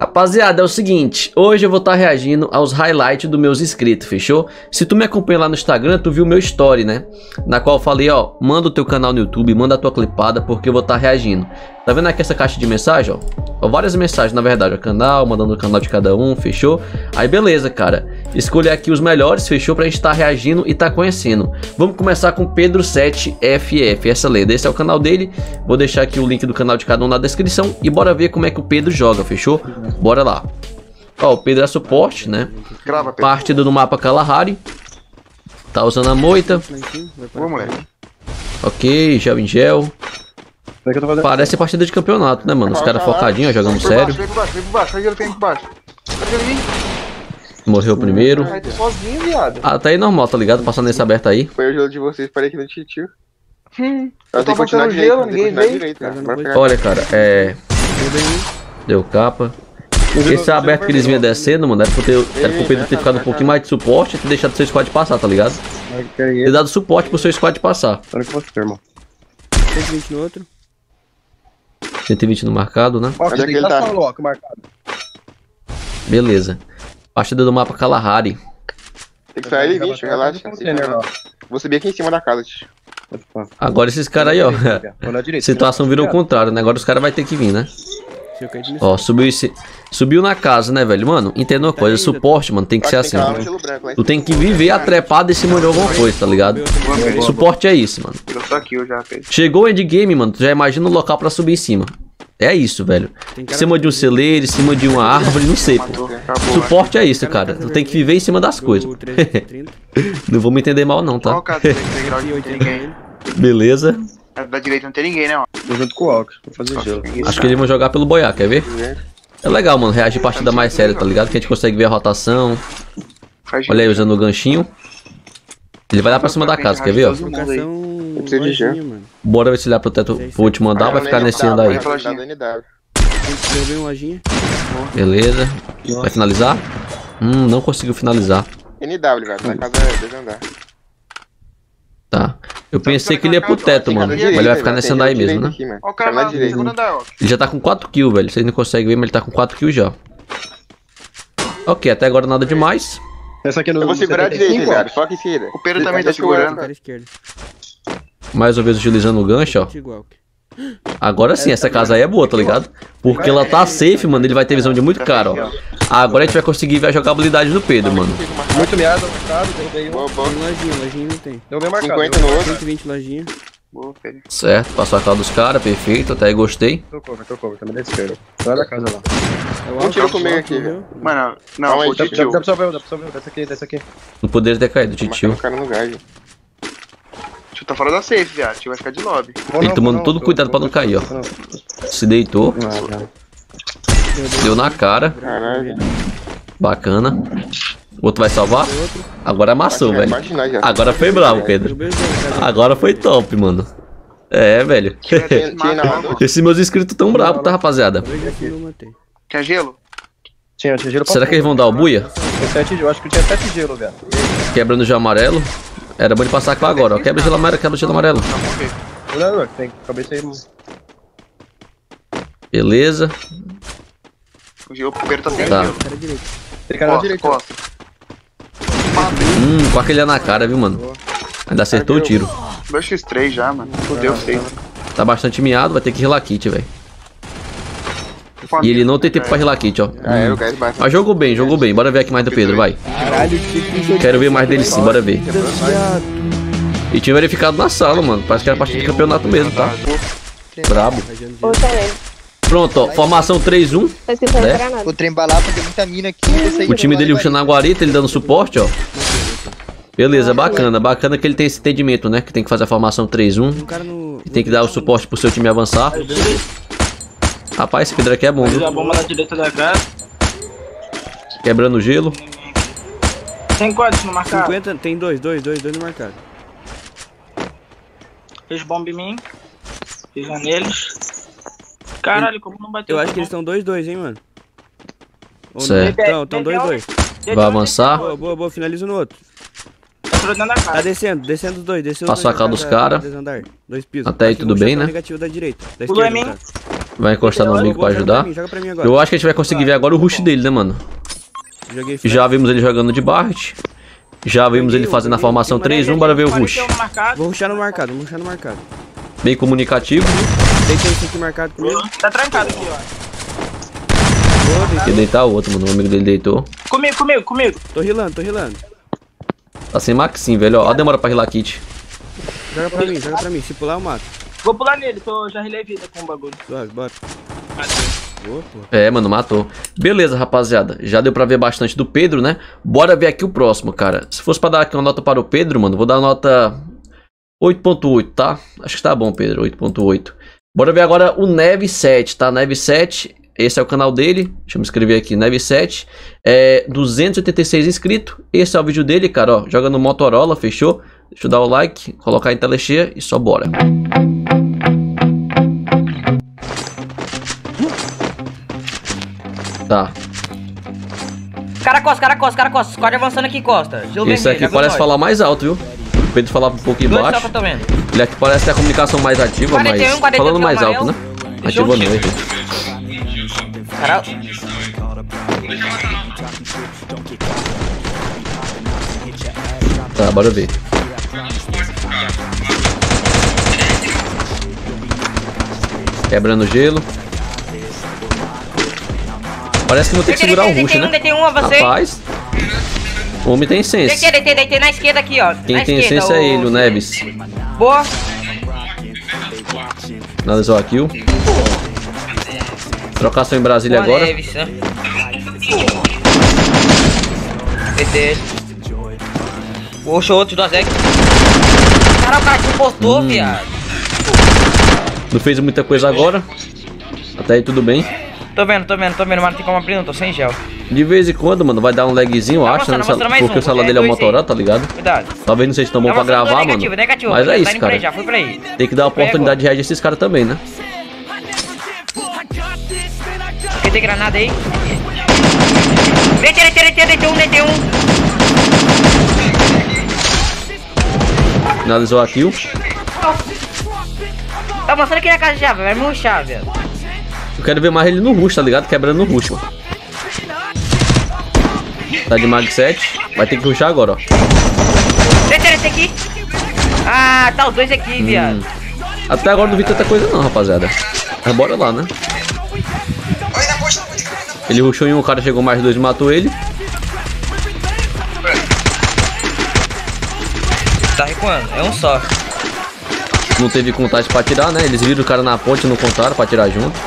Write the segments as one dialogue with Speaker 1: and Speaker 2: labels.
Speaker 1: Rapaziada, é o seguinte, hoje eu vou estar reagindo aos highlights dos meus inscritos, fechou? Se tu me acompanha lá no Instagram, tu viu meu story, né? Na qual eu falei, ó, manda o teu canal no YouTube, manda a tua clipada, porque eu vou estar reagindo. Tá vendo aqui essa caixa de mensagem, ó? ó várias mensagens, na verdade, o canal, mandando o canal de cada um, fechou? Aí beleza, cara. Escolher aqui os melhores, fechou? Pra gente estar reagindo e estar conhecendo. Vamos começar com Pedro 7FF, essa lenda. Esse é o canal dele. Vou deixar aqui o link do canal de cada um na descrição e bora ver como é que o Pedro joga, fechou? Bora lá. Ó, o Pedro é suporte, né?
Speaker 2: Grava, Pedro.
Speaker 1: Partido no mapa Kalahari. Tá usando a moita.
Speaker 2: Boa, moleque.
Speaker 1: Ok, gel em gel. Parece partida de campeonato, né, mano? Os caras focadinhos, ó, jogando
Speaker 2: Por
Speaker 1: sério.
Speaker 2: Baixo, vem por baixo, vem baixo. Ele baixo.
Speaker 1: Morreu primeiro.
Speaker 2: Sozinho, viado.
Speaker 1: Ah, tá aí normal, tá ligado? Passando nesse aberto aí.
Speaker 3: Foi o gelo de vocês, parei aqui no titio.
Speaker 2: Hum,
Speaker 3: Eu
Speaker 2: eu
Speaker 3: tenho
Speaker 2: tô
Speaker 3: que continuar
Speaker 2: gelo,
Speaker 3: que
Speaker 2: ninguém veio.
Speaker 3: direito, cara.
Speaker 4: Não.
Speaker 1: Olha, cara, é. Deu capa. Esse aberto que eles vinham descendo, mano, era pro, ter, era pro Pedro ter ficado um pouquinho mais de suporte e ter deixado seu squad passar, tá ligado? Ter dado suporte pro seu squad passar.
Speaker 3: Olha que você, irmão.
Speaker 4: 120 no outro.
Speaker 1: 120 no marcado, né?
Speaker 3: Onde é que ele tá?
Speaker 1: Beleza. Partida do mapa Kalahari.
Speaker 3: Tem que sair, bicho, relaxa. Vou subir aqui em cima da casa, tio.
Speaker 1: Agora esses caras aí, ó. Situação virou o contrário, né? Agora os caras vão ter que vir, né? Ó, subiu esse. Subiu na casa, né, velho? Mano, entenda uma coisa, suporte, mano, tem que ser assim.
Speaker 3: lá em
Speaker 1: Tu tem que viver a trepada em cima de alguma coisa, tá ligado? Suporte é isso, mano. Chegou o endgame, mano, tu já imagina o local pra subir em cima. É isso, velho. Em cima de um celeiro, em cima de uma árvore, não sei, pô.
Speaker 3: Acabou.
Speaker 1: Suporte é isso, cara. Tu tem que viver em cima das coisas.
Speaker 4: do 330.
Speaker 1: Não vou me entender mal, não, tá? Beleza.
Speaker 2: Da direita não tem ninguém, né, ó.
Speaker 5: Tô junto com o Alck, vou fazer gelo.
Speaker 1: Acho que eles vão jogar pelo boiá, quer ver? É legal, mano, reagir partida mais séria, tá ligado? Que a gente consegue ver a rotação. Olha aí, usando o ganchinho. Ele vai lá pra cima da casa, quer ver, ó?
Speaker 4: Trocação.
Speaker 3: preciso de.
Speaker 1: Bora ver se ele vai pro teto pro último andar ou vai ficar nesse andar aí.
Speaker 4: Eu lojinha.
Speaker 1: Beleza. Vai finalizar? Hum, não conseguiu finalizar.
Speaker 3: NW, velho. Na casa é dois andar.
Speaker 1: Tá. Eu pensei que ele ia pro teto, mano. Mas ele vai ficar nesse andar aí mesmo, né?
Speaker 2: Ó, o cara
Speaker 3: Tá
Speaker 2: lá
Speaker 3: na
Speaker 2: no
Speaker 3: direita.
Speaker 2: segundo andar, ó.
Speaker 1: Ele já tá com 4 kills, velho. Vocês não conseguem ver, mas ele tá com 4 kills já. Ok, até agora nada demais.
Speaker 5: Essa aqui é no.
Speaker 3: Eu vou segurar a
Speaker 5: 75,
Speaker 3: direita,
Speaker 5: ó.
Speaker 3: velho. Foca esquerda.
Speaker 2: O Pedro também tá
Speaker 3: olhar,
Speaker 2: segurando.
Speaker 1: Mais uma vez utilizando o gancho, ó. Agora sim, essa casa aí é boa, tá ligado? Porque ela tá safe, mano. Ele vai ter visão de muito cara, ó. Agora a gente vai conseguir ver a jogabilidade do Pedro, mano.
Speaker 5: Muito meado, marcado, derrubei um.
Speaker 3: Boa, boa.
Speaker 4: Tem lojinha, lojinha não tem.
Speaker 5: Deu bem marcado.
Speaker 3: 50 no outro.
Speaker 4: 120 lojinha.
Speaker 2: Boa, Pedro.
Speaker 1: Certo, passou a cara dos caras, perfeito. Até aí gostei.
Speaker 5: Tô cover, tô cover, também da esquerda. Lá da casa lá.
Speaker 4: É
Speaker 3: Um tiro comigo aqui,
Speaker 4: viu?
Speaker 2: Mano, não,
Speaker 3: aí,
Speaker 2: o
Speaker 5: Dá, dá,
Speaker 2: tio.
Speaker 5: dá pra salvar, dá pra salvar, dessa aqui, dessa aqui.
Speaker 1: Não poderia ter caído, titio.
Speaker 3: no.
Speaker 2: O tio tá fora da safe, viado. O tio vai ficar de lobby.
Speaker 5: Não,
Speaker 1: tomando todo cuidado pra não cair, ó. Se deitou,
Speaker 5: Ah.
Speaker 1: Deu na cara.
Speaker 3: Caralho.
Speaker 1: Bacana. O outro vai salvar? Agora amassou, velho.
Speaker 3: Já.
Speaker 1: Agora foi bravo, Pedro. Agora foi top, mano. É, velho.
Speaker 3: Tinha- tinha
Speaker 1: Esses meus inscritos tão bravos, tá, rapaziada?
Speaker 2: Quer gelo?
Speaker 5: Tinha, tinha gelo pra
Speaker 1: Será que eles vão dar o buia?
Speaker 5: Eu acho que tinha sete gelo, velho.
Speaker 1: Quebrando o gelo amarelo. Era bom de passar com agora, ó. Quebra o gelo amarelo, quebra o gelo amarelo.
Speaker 2: Não,
Speaker 5: tem cabeça aí.
Speaker 1: Beleza.
Speaker 2: O gelo- o Pedro tá sem
Speaker 1: Tá.
Speaker 2: gelo.
Speaker 4: Cara direito.
Speaker 5: Tem cara na
Speaker 2: Costa,
Speaker 5: direita.
Speaker 2: costa.
Speaker 1: Hum, com aquele na cara, viu, mano? Ainda acertou o tiro.
Speaker 2: 2x3 já, mano. Fudeu, feio.
Speaker 1: Tá bastante miado, vai ter que rilar kit, velho. E ele não tem tempo pra rilar kit, ó.
Speaker 3: É,
Speaker 1: Hum.
Speaker 3: o gás bate.
Speaker 1: Mas jogou bem, jogou bem. Bora ver aqui mais do Pedro, vai.
Speaker 4: Caralho, que
Speaker 1: Quero ver mais dele sim, bora ver. E tinha verificado na sala, mano. Parece que era partida de campeonato mesmo, tá? Brabo.
Speaker 6: Nele.
Speaker 1: Pronto, ó. Formação 3-1.
Speaker 6: Tá esquecendo
Speaker 1: Né?
Speaker 7: Vou trem balar porque tem muita mina aqui.
Speaker 1: O time dele puxando a guarita, ele dando suporte, ó. Beleza, bacana. Bacana que ele tem esse entendimento, né? Que tem que fazer a formação 3-1.
Speaker 4: Um cara no.
Speaker 1: E tem que dar o suporte pro seu time avançar. Rapaz, esse Pedro aqui é bom, viu?
Speaker 8: a bomba na direita da casa.
Speaker 1: Quebrando o gelo.
Speaker 8: Tem quantos no marcado?
Speaker 4: 50, tem dois, dois, dois, dois no mercado.
Speaker 8: Fez bomba em mim. Pisa neles. Caralho, como não bateu?
Speaker 4: Eu acho que eles estão dois, dois, hein, mano. Ou não?
Speaker 1: Certo.
Speaker 4: Então, estão dois, dois.
Speaker 1: Vai avançar.
Speaker 4: Boa, boa, boa, finaliza no outro. Tá
Speaker 8: casa.
Speaker 4: descendo, descendo os dois, desceu os
Speaker 1: Passou
Speaker 4: dois
Speaker 1: a cara dos
Speaker 4: casa-
Speaker 1: cara.
Speaker 4: dois andar, dois pisos.
Speaker 1: Até aí tudo bem, né?
Speaker 4: negativo da direita, da esquerda.
Speaker 1: Vai encostar no amigo pra
Speaker 4: Joga
Speaker 1: ajudar.
Speaker 4: mim, joga pra mim agora.
Speaker 1: Eu acho que a gente vai conseguir ver agora o rush dele, né, mano? Já vimos ele jogando de Barret. Já vimos ele fazendo a formação 3-1. Bora ver o rush.
Speaker 4: Vou rushar no marcado, vou rushar no marcado.
Speaker 1: Bem comunicativo.
Speaker 4: Deitei esse aqui marcado comigo.
Speaker 8: Tá trancado aqui, ó.
Speaker 4: Boa,
Speaker 1: deitar o outro, mano. O amigo dele deitou.
Speaker 8: Comigo, comigo, comigo.
Speaker 4: Tô rilando, tô rilando.
Speaker 1: Tá sem Maxim, velho. Ó, a demora pra healar kit.
Speaker 4: Joga pra mim, joga pra mim. Se pular, eu mato.
Speaker 8: Vou pular nele, tô, já relei vida com o bagulho.
Speaker 4: Suave, bora. Boa, pô.
Speaker 1: É, mano, matou. Beleza, rapaziada. Já deu pra ver bastante do Pedro, né? Bora ver aqui o próximo, cara. Se fosse pra dar aqui uma nota para o Pedro, mano, vou dar nota 8.8, tá? Acho que tá bom, Pedro, 8.8. Bora ver agora o Neve 7, tá? Neve 7, esse é o canal dele. Deixa eu me escrever aqui, Neve 7. É 286 inscritos. Esse é o vídeo dele, cara, ó. Joga no Motorola, fechou? Deixa eu dar o like, colocar em tela cheia e só bora. Tá.
Speaker 6: Cara costa, cara costa, cara costa. Squad avançando aqui, costa.
Speaker 1: Esse aqui parece
Speaker 6: nós.
Speaker 1: falar mais alto, viu? O Pedro falava um pouquinho
Speaker 6: Dois só
Speaker 1: baixo.
Speaker 6: que eu tô vendo.
Speaker 1: Ele aqui parece ter a comunicação mais ativa,
Speaker 6: 41,
Speaker 1: mas
Speaker 6: 41
Speaker 1: falando mais alto, né?
Speaker 6: Ver.
Speaker 1: não, errei.
Speaker 6: Cara,
Speaker 1: Tá, bora ver. Quebrando o gelo. Parece que vou ter que segurar o rush, né? Rapaz. O homem tem senso.
Speaker 6: Deitei, deitei, deitei na esquerda aqui, ó.
Speaker 1: Quem
Speaker 6: na
Speaker 1: tem
Speaker 6: esquerda,
Speaker 1: senso é ele, o Neves.
Speaker 6: Boa.
Speaker 1: Analisou a kill. Trocação em Brasília
Speaker 6: Boa,
Speaker 1: agora.
Speaker 6: Neves, né? Deitei. Puxa outro do Azek. Cara, o cara te postou,
Speaker 1: Hum.
Speaker 6: viado.
Speaker 1: Não fez muita coisa agora. Até aí tudo bem.
Speaker 6: Tô vendo, tô vendo, tô vendo, mas não tem como abrir, não. Tô sem gel.
Speaker 1: De vez em quando, mano, vai dar um lagzinho, eu
Speaker 6: Tá
Speaker 1: acho,
Speaker 6: mostrando,
Speaker 1: né,
Speaker 6: mostrando mais
Speaker 1: porque
Speaker 6: um,
Speaker 1: o celular
Speaker 6: é
Speaker 1: dele é o. Motorola, tá ligado?
Speaker 6: Cuidado.
Speaker 1: Talvez não seja tão bom
Speaker 6: Tá
Speaker 1: pra
Speaker 6: mostrando
Speaker 1: gravar,
Speaker 6: negativo,
Speaker 1: mano.
Speaker 6: negativo.
Speaker 1: Mas é isso, cara.
Speaker 6: Já.
Speaker 1: Tem que dar a oportunidade de reagir esses caras também, né?
Speaker 6: Quer ter granada aí? Deitei, deitei, deitei, deitei um, deitei um.
Speaker 1: Finalizou a kill.
Speaker 6: Tá avançando aqui na casa já, velho. Vai me ruxar, velho.
Speaker 1: Eu quero ver mais ele no rush, tá ligado? Quebrando no rush, mano. Tá de mag 7. Vai ter que rushar agora, ó.
Speaker 6: Deitei, deitei aqui. Ah, tá os dois aqui, viado.
Speaker 1: Até agora não vi tanta coisa não, rapaziada. Mas bora lá, né? Ele rushou em um, o cara chegou mais dois e matou ele.
Speaker 6: Tá recuando, é um só.
Speaker 1: Não teve contagem pra atirar, né? Eles viram o cara na ponte e não contaram pra atirar junto.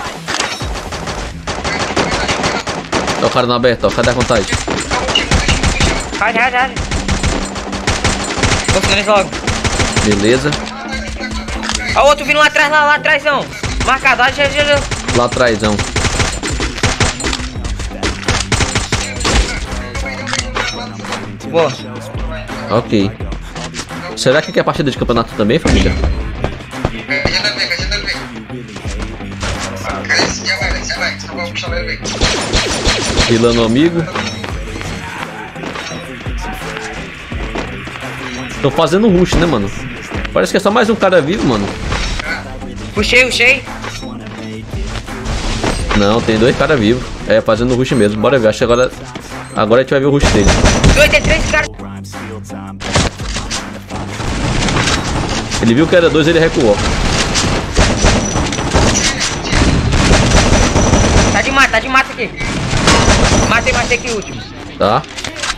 Speaker 1: Tá o cara na aberta, ó. Cadê a contagem?
Speaker 6: Vai, vai, vai. Vou finalizar logo.
Speaker 1: Beleza.
Speaker 6: Ó, o outro vindo lá atrás, lá, lá atrás, não. Marcado, ó, já, já, já.
Speaker 1: Lá atrásão.
Speaker 6: Boa.
Speaker 1: Ok. Será que quer partida de campeonato também, família? Vilando o amigo. Tô fazendo rush, né, mano? Parece que é só mais um cara vivo, mano.
Speaker 6: Puxei, puxei.
Speaker 1: Não, tem dois caras vivos. É, fazendo rush mesmo. Bora ver. Acho que agora. Agora a gente vai ver o rush dele.
Speaker 6: Dois, tem três caras.
Speaker 1: Ele viu que era dois, ele recuou.
Speaker 6: Tá de mata, tá de mata aqui. Matei, matei aqui o último.
Speaker 1: Tá?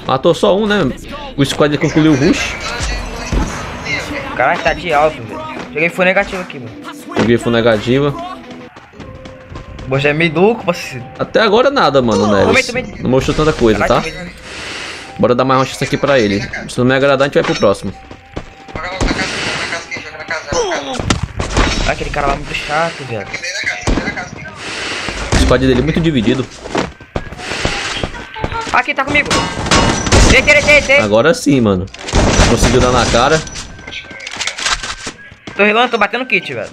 Speaker 1: Matou só um, né? O squad concluiu o rush.
Speaker 6: Caralho, tá de alto, velho. Joguei foi negativo aqui, mano.
Speaker 1: Joguei full negativa.
Speaker 6: Você é meio louco, parceiro.
Speaker 1: Até agora nada, mano, Neves. Não mostrou tanta coisa, tá? Bora dar mais uma chance aqui pra ele. Se não me agradar, a gente vai pro próximo.
Speaker 6: Ah, aquele cara lá é muito chato, velho.
Speaker 1: O squad dele é muito dividido.
Speaker 6: Aqui, tá comigo.
Speaker 1: Agora sim, mano. Conseguiu dar na cara.
Speaker 6: Tô relando, tô batendo kit, velho.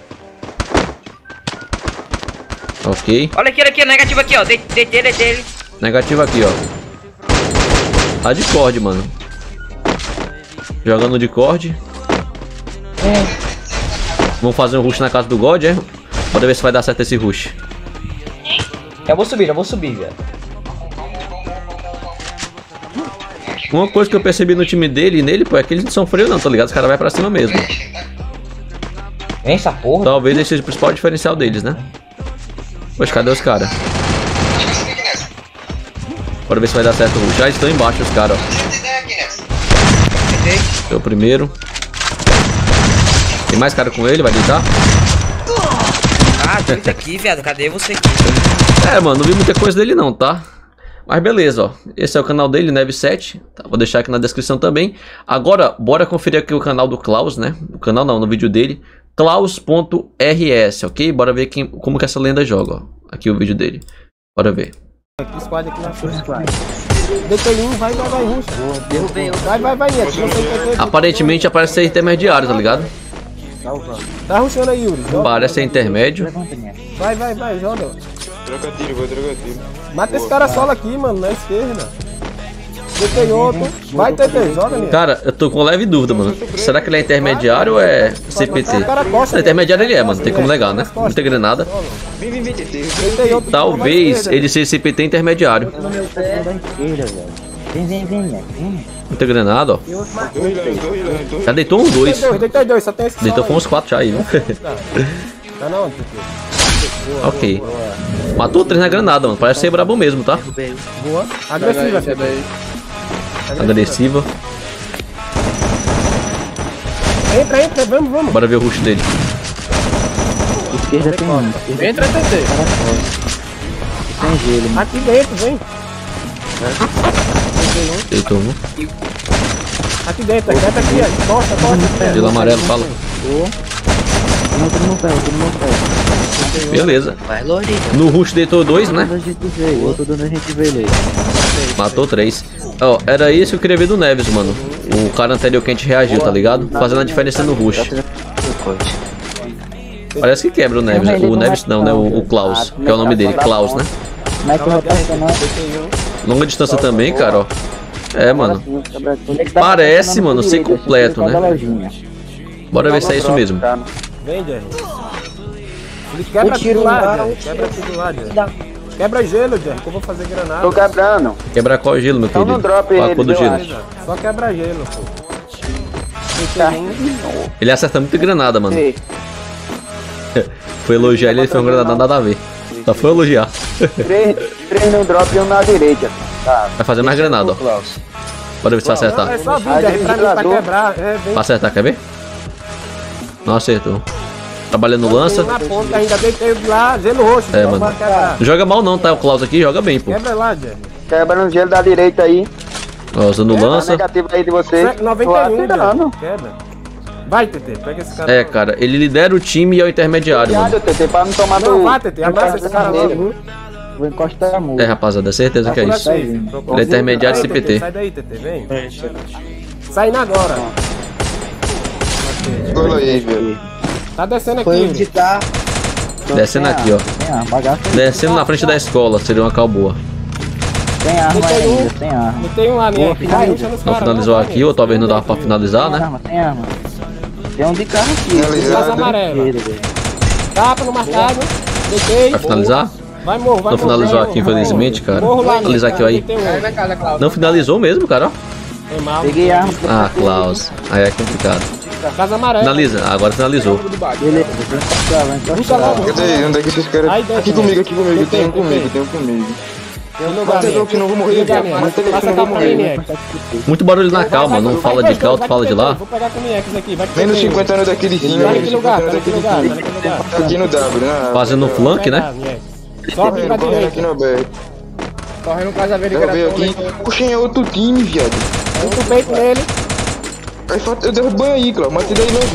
Speaker 1: Ok.
Speaker 6: Olha aqui, olha aqui, negativo aqui, ó. Dei- Deitei, deitei ele.
Speaker 1: Negativo aqui, ó. Tá de cord, mano. Jogando de cord. Vamos fazer um rush na casa do God, é? Bora ver se vai dar certo esse rush.
Speaker 6: Já vou subir, já vou subir, velho.
Speaker 1: Uma coisa que eu percebi no time dele e nele, pô, é que eles não são frios não, tá ligado? Os caras vão pra cima mesmo.
Speaker 6: Vem essa porra.
Speaker 1: Talvez esse seja o principal diferencial deles, né? Poxa, cadê os caras? Bora ver se vai dar certo. Já estão embaixo os caras, ó. É o primeiro. Tem mais cara com ele, vai deitar?
Speaker 6: Ah, dois aqui, viado. Cadê você aqui?
Speaker 1: É, mano, não vi muita coisa dele não, tá? Mas beleza, ó. Esse é o canal dele, Nev7. Tá? Vou deixar aqui na descrição também. Agora, bora conferir aqui o canal do Klaus, né? O canal não, no vídeo dele. Klaus.rs, ok? Bora ver quem, como que essa lenda joga, ó. Aqui o vídeo dele. Bora ver.
Speaker 4: Squad aqui na frente. Deitei um, vai, vai, vai. Vai, vai, vai.
Speaker 1: Aparentemente aparece ser intermediário, tá ligado?
Speaker 4: Tá ruxando aí, Yuri. Joga.
Speaker 1: Parece ser intermédio.
Speaker 4: Vai, vai, vai, joga.
Speaker 3: Troca tiro, vou trocar tiro.
Speaker 4: Mata esse cara solo aqui, mano, na esquerda. Outro. Vai, joga.
Speaker 1: Cara, eu tô com leve dúvida, mano. Será que ele é intermediário ou é CPT?
Speaker 4: O cara costa.
Speaker 1: Não, intermediário ele é, mano. Tem como negar, né? Muita granada.
Speaker 4: Deitei outro.
Speaker 1: Talvez ele seja CPT intermediário.
Speaker 9: Né? Vem.
Speaker 1: Muita granada, ó. Já deitou uns dois.
Speaker 4: Tem
Speaker 1: Deitou com uns quatro já aí, viu?
Speaker 4: Tá não,
Speaker 1: ok. Matou três na granada, mano. Parece ser brabo mesmo, tá?
Speaker 4: Boa. Agressiva.
Speaker 1: Agressiva.
Speaker 4: Entra, entra, vamos, vamos.
Speaker 1: Bora ver o rush dele.
Speaker 9: Esquerda tem um.
Speaker 4: Entra, TT.
Speaker 9: tem gelo, mano.
Speaker 4: Aqui dentro, vem.
Speaker 1: Deitou um.
Speaker 4: Aqui dentro, aqui dentro, aqui, ó. Tosta, tosta.
Speaker 1: Gelo amarelo, fala.
Speaker 9: Não, no meu pé, no meu pé.
Speaker 1: Beleza.
Speaker 9: Vai.
Speaker 1: No rush deitou dois, né?
Speaker 9: O outro dando a gente veio aí.
Speaker 1: Matou três. Ó, era isso que eu queria ver do Neves, mano. O cara anterior que a gente reagiu, tá ligado? Fazendo a diferença no rush. Parece que quebra o Neves. né? O Neves não, né? O, o Klaus, que é o nome dele. Klaus, né?
Speaker 9: É não?
Speaker 1: Longa distância também, cara, ó. É, mano. Parece, mano, ser completo, né? Bora ver se é isso mesmo.
Speaker 4: Vem, Jerry. Ele quebra tudo lá, Quebra tudo lá, Jerry. Quebra gelo, Jerry, que eu vou fazer granada.
Speaker 3: Tô quebrando.
Speaker 1: Quebrar qual gelo, meu querido?
Speaker 3: drop
Speaker 1: Qual a cor do gelo?
Speaker 3: acho.
Speaker 4: Só quebra gelo, pô.
Speaker 9: Tá.
Speaker 1: Ele acerta muito granada, mano. Foi elogiar ele, ele foi um granada nada a ver. Só foi elogiar.
Speaker 3: Três, três no drop e um na direita. Tá.
Speaker 1: Vai fazer mais granada, ó. Bora ver se vai
Speaker 4: Não,
Speaker 1: acertar.
Speaker 4: é só vir, pra pra quebrar. É, vem.
Speaker 1: Vai acertar, quer ver? Não acertou. Trabalhando lança.
Speaker 4: Na ponta, ainda deitei lá, gelo roxo.
Speaker 1: É, mano. Não joga mal não, tá? O Klaus aqui joga bem, pô.
Speaker 4: Quebra lá, Jerry.
Speaker 3: Quebra no gelo da direita aí.
Speaker 1: Ó, usando lança.
Speaker 3: Negativo aí de você.
Speaker 4: Se- 91, Jerry. Quebra. Vai, TT, pega esse cara.
Speaker 1: É, cara, ele lidera o time e é o intermediário, mano.
Speaker 3: Cuidado, TT, pra não tomar
Speaker 4: Não,
Speaker 3: do...
Speaker 4: vai, TT, abraça esse cara
Speaker 3: nele.
Speaker 4: logo.
Speaker 9: Vou encostar a mula.
Speaker 1: É, rapaziada, certeza que é isso. Ele é intermediário
Speaker 4: Sai,
Speaker 1: CPT.
Speaker 4: Sai daí, TT, vem. Saindo agora.
Speaker 3: Cola aí, velho.
Speaker 4: Tá descendo aqui.
Speaker 9: Foi onde tá.
Speaker 1: Descendo aqui, ó.
Speaker 9: Tem arma, bagaço.
Speaker 1: Descendo na frente da escola, seria uma cal boa.
Speaker 9: Tem arma
Speaker 4: Tem um.
Speaker 9: ainda, tem arma.
Speaker 4: Não tem um lá, né?
Speaker 1: Não finalizou aqui, ou talvez não dava pra finalizar,
Speaker 9: Tem
Speaker 1: né?
Speaker 9: arma, tem arma. Tem um de carro aqui.
Speaker 4: Casa amarela. Tapa no marcado. Deitei.
Speaker 1: Vai finalizar?
Speaker 4: Vai, morro, vai,
Speaker 1: Não finalizou
Speaker 4: morro,
Speaker 1: aqui, infelizmente, cara.
Speaker 4: Morro lá,
Speaker 1: Finalizar aqui, ó, aí.
Speaker 4: Um.
Speaker 1: Não finalizou mesmo, cara, ó.
Speaker 9: Peguei arma.
Speaker 1: Ah, Klaus. Aí é complicado.
Speaker 4: Casa amarela.
Speaker 1: Finaliza, agora finalizou.
Speaker 9: Beleza, encostar.
Speaker 4: logo.
Speaker 3: Cadê? Onde é que caras...
Speaker 4: Aí dentro,
Speaker 3: Aqui
Speaker 4: né?
Speaker 3: comigo, aqui comigo.
Speaker 4: Tem,
Speaker 3: Tem um comigo,
Speaker 4: tem.
Speaker 3: um comigo.
Speaker 4: Eu não
Speaker 3: vou morrer, ele que não vou morrer, né?
Speaker 1: Muito barulho na calma, não fala de cá, tu fala de lá.
Speaker 4: Vou pegar com o aqui. Vai
Speaker 3: Vem no 50 anos.
Speaker 4: Tá lugar,
Speaker 3: 50
Speaker 4: tá
Speaker 3: anos
Speaker 4: lugar,
Speaker 3: de
Speaker 4: tá.
Speaker 3: Tá aqui no W, né?
Speaker 1: Fazendo flank, né?
Speaker 4: Sobe pra
Speaker 3: Correndo aqui
Speaker 4: direita.
Speaker 3: no BR.
Speaker 4: Correndo casa verde
Speaker 3: veio aqui. Puxa, é outro time, viado.
Speaker 4: Muito peito nele.
Speaker 3: Aí falta- eu derrubei aí, Cláudio. Matei daí logo.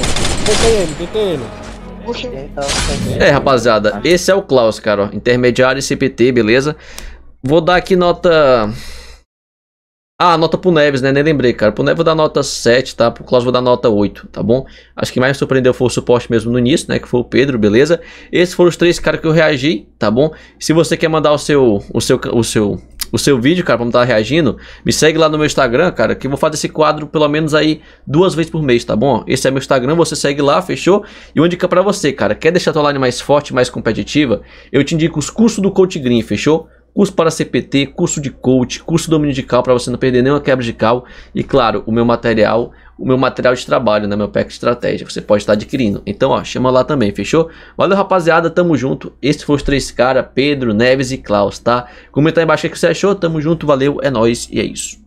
Speaker 4: Deitei ele, deitei ele.
Speaker 3: Puxa.
Speaker 1: É, rapaziada, esse é o Klaus, cara, ó. Intermediário CPT, beleza? Vou dar aqui nota. Ah, nota pro Neves, né? Nem lembrei, cara. Pro Neves vou dar nota 7, tá? Pro Klaus vou dar nota 8, tá bom? Acho que mais me surpreendeu foi o suporte mesmo no início, né? Que foi o Pedro, beleza? Esses foram os três caras que eu reagi, tá bom? Se você quer mandar o seu, o seu, o seu o seu vídeo, cara, pra estar reagindo, me segue lá no meu Instagram, cara, que eu vou fazer esse quadro pelo menos aí duas vezes por mês, tá bom? Esse é meu Instagram, você segue lá, fechou? E uma dica pra você, cara, quer deixar a tua line mais forte, mais competitiva? Eu te indico os cursos do Coach Green, fechou? Curso para CPT, curso de coach, curso de domínio de cal para você não perder nenhuma quebra de cal e claro, o meu material, o meu material de trabalho, né, meu pack de estratégia, você pode estar adquirindo. Então, ó, chama lá também, fechou? Valeu, rapaziada, tamo junto. Esses foram os três caras, Pedro, Neves e Klaus, tá? Comenta aí embaixo o que você achou, tamo junto, valeu, é nóis e é isso.